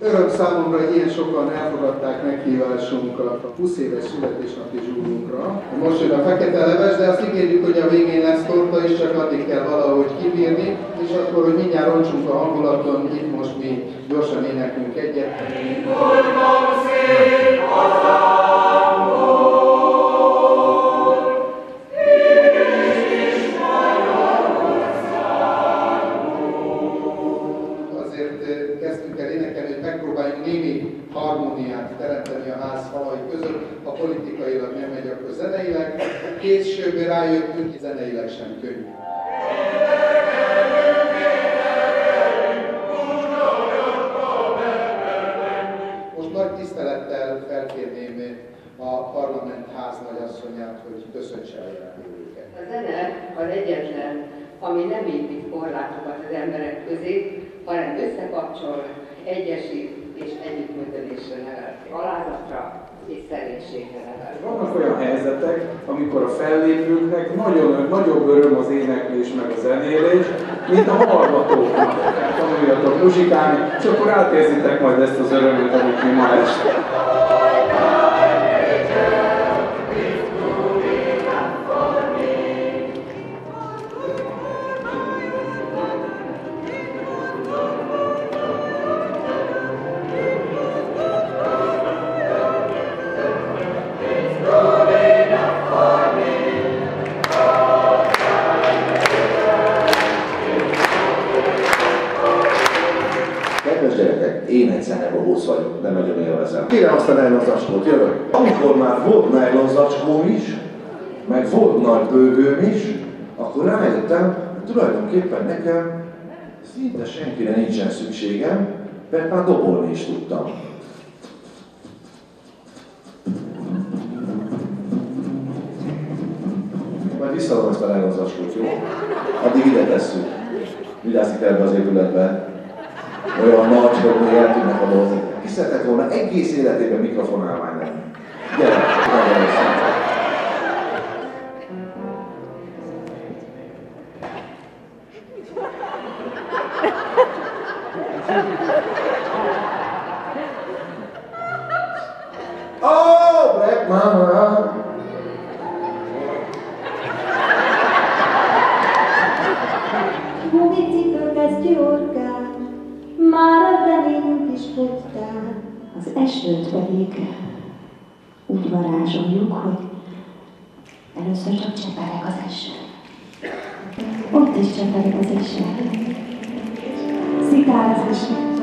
Öröm számomra, hogy ilyen sokan elfogadták meghívásunkat a 20 éves születésnapi zsúrunkra. Most jön a fekete leves, de azt ígérjük, hogy a végén lesz torta is, csak addig kell valahogy kibírni, és akkor, hogy mindjárt roncsunk a hangulaton, itt most mi gyorsan éneklünk egyet. Azért harmóniát teremteni a ház falai között, ha politikailag nem megy, akkor zeneileg. Később rájöttünk, hogy zeneileg sem könnyű. Most nagy tisztelettel felkérném a parlament ház nagyasszonyát, hogy köszöntse a jelenlévőket. A zene az egyetlen, ami nem épít korlátokat az emberek közé, hanem összekapcsol, egyesít és együttműködésre nevel, alázatra nevel. Vannak olyan helyzetek, amikor a fellépőknek nagyon, nagyobb öröm az éneklés meg a zenélés, mint a hallgatóknak. Tanuljatok muzsikálni, és akkor átérzitek majd ezt az örömöt, amit mi ma este. Élvezem. Kérem azt a nylon zacskót, jövök. Amikor már volt nylon is, meg volt nagy bőgőm is, akkor rájöttem, hogy tulajdonképpen nekem szinte senkire nincsen szükségem, mert már dobolni is tudtam. Majd visszaadom ezt a nylon zacskót, jó? Addig ide tesszük. Vigyázzik ebbe az épületbe olyan nagy, hogy még el tudnak adózni. Ki szeretett volna egész életében mikrofonálvány lenni? Gyere. Oh, Black Mama! Gumicipő kezdő orgán, zenünk is fogytál. Az esőt pedig úgy varázsoljuk, hogy először csak csepereg az eső. Ott is csepereg az eső. Szitáz is.